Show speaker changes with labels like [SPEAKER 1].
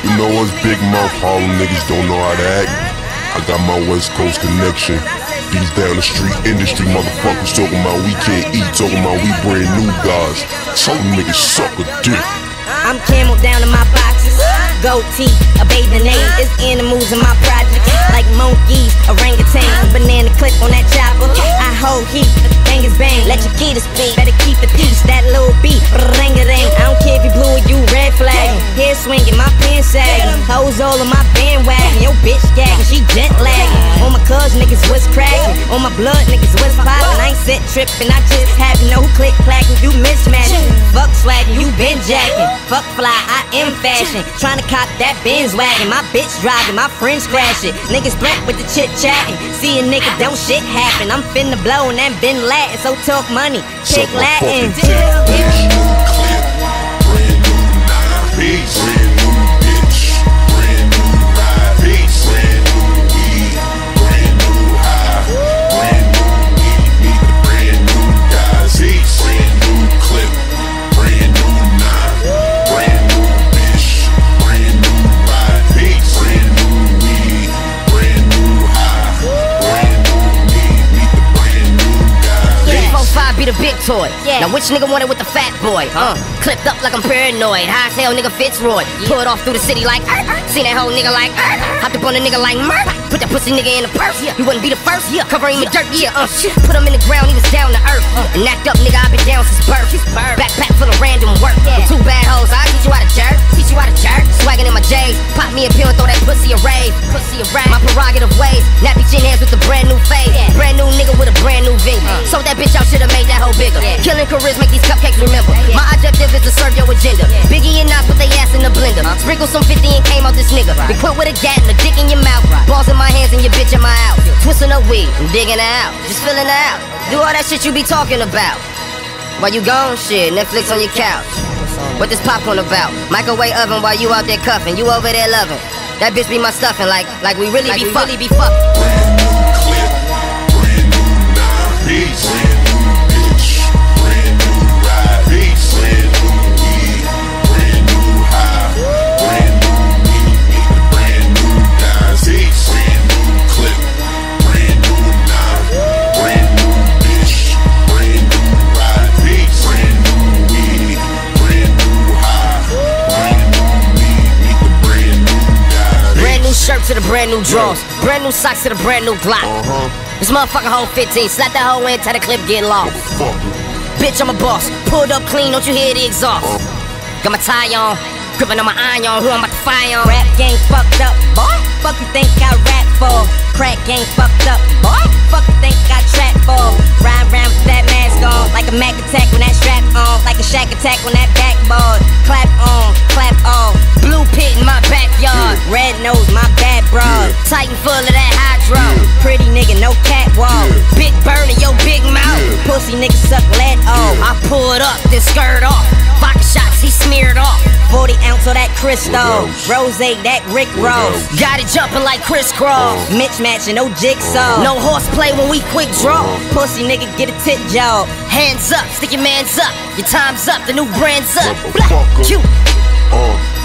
[SPEAKER 1] You know us big mouth Harlem niggas don't know how to act. I got my West Coast connection. These down the street industry motherfuckers talking about we can't eat, talking about we brand new guys. Some niggas suck a dick.
[SPEAKER 2] I'm camel down in my boxes. Goatee, A Bathing Ape. There's animals in my project. Like monkeys, orangutan. Banana clip on that chopper. I hold heat, bang is bang. Let your kid speak. Better keep the peace. That little beat, sagging. Hoes all on my bandwagon. Yo, bitch gagging, she jet lagging. On my cuz niggas was cracking. On my blood niggas was popping. I ain't set tripping. I just happen know who click clacking. You mismatching. Fuck swagging, you been jacking. Fuck fly, I am fashion. Tryna cop that Benz wagon. My bitch driving, my friends crashing. Niggas black with the chit chatting. See a nigga, don't shit happen. I'm finna blow and that been Latin. So talk money,
[SPEAKER 1] my
[SPEAKER 2] Latin.
[SPEAKER 1] Brand new clip, brand new nine piece,
[SPEAKER 3] be the big toy.
[SPEAKER 2] Yeah.
[SPEAKER 3] Now which nigga want it with the fat boy? Huh? Uh, clipped up like I'm paranoid. High as hell nigga Fitzroy. Pulled off through the city like "Arr, arr." Seen that whole nigga like. Hopped up on a nigga like Murph. Put that pussy nigga in the purse. Yeah. You wouldn't be the first. Yeah. Cover him in dirt. Yeah. Uh, shit. Put him in the ground. He was down to earth. And act up nigga. i been down since birth. Backpack full of random work. With Two bad hoes. I teach you how to jerk. Teach you how to jerk. Swagging in my J's. Pop me a pill and throw that pussy a rave. Pussy a rave. My prerogative ways. Nappy chin hands with a brand new fade. Brand new nigga with a brand new venue. Sold that bitch out. Should've made that hoe bigger. Killing careers make these cupcakes remember. My objective is to serve your agenda. Biggie and Nas put they ass in the blender. Sprinkle some 50 and came out this nigga. Be quick with a gat and a dick in your mouth. Balls in my hands and your bitch in my house. Twisting up weed and digging her out. Just filling her out. Do all that shit you be talking about. While you gone, shit, Netflix on your couch. What this popcorn about? Microwave oven while you out there cuffing. You over there loving. That bitch be my stuffing like like we really be fucking. Really be fucking.
[SPEAKER 1] Brand new clip, brand new nine
[SPEAKER 3] shirt to the brand new drawers. Brand new socks to the brand new Glock.
[SPEAKER 1] Uh-huh.
[SPEAKER 3] This motherfucker hold 15. Slap that hoe in, the clip get lost. Bitch, I'm a boss. Pulled up clean, don't you hear the exhaust? Got my tie on, gripping on my iron, who I'm about to fire on.
[SPEAKER 2] Rap game fucked up, boy. Fuck you think I rap for? Crack game fucked up, boy. Fuck you think I trap for? Ride round with that mask on, like a Mac attack when that strap on, like a Shaq attack when that backboard. Clap on, clap off.
[SPEAKER 3] Blue pit in my backyard.
[SPEAKER 2] Red nose, my.
[SPEAKER 3] Titan full of that hydro.
[SPEAKER 2] Pretty nigga, no catwalk.
[SPEAKER 3] Big burn in your big mouth.
[SPEAKER 2] Pussy nigga suck lead off.
[SPEAKER 3] I pulled up, then skirt off. Vodka shots, he smeared off.
[SPEAKER 2] 40 ounce of that crystal. Rose, that Rick Ross.
[SPEAKER 3] Got it jumping like crisscross.
[SPEAKER 2] Mitch matching, no jigsaw.
[SPEAKER 3] No horseplay when we quick draw.
[SPEAKER 2] Pussy nigga, get a tit job.
[SPEAKER 3] Hands up, stick your mans up. Your time's up, the new brand's up.
[SPEAKER 1] Motherfucker.
[SPEAKER 3] Cute.
[SPEAKER 1] Uh,